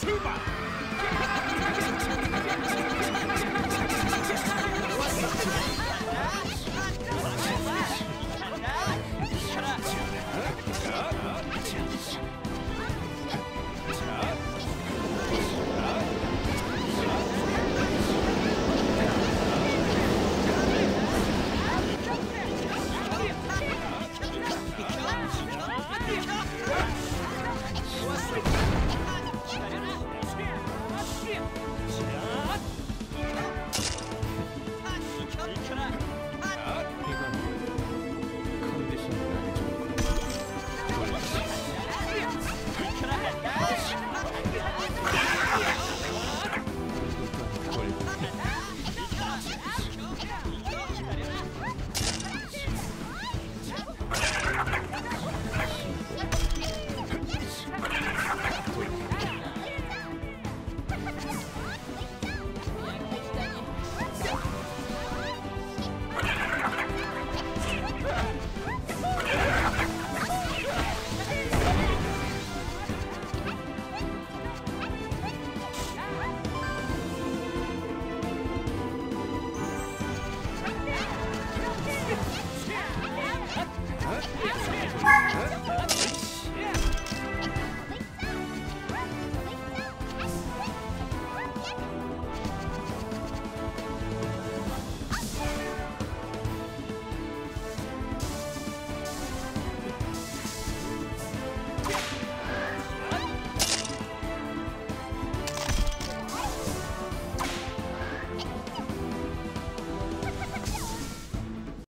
tuba.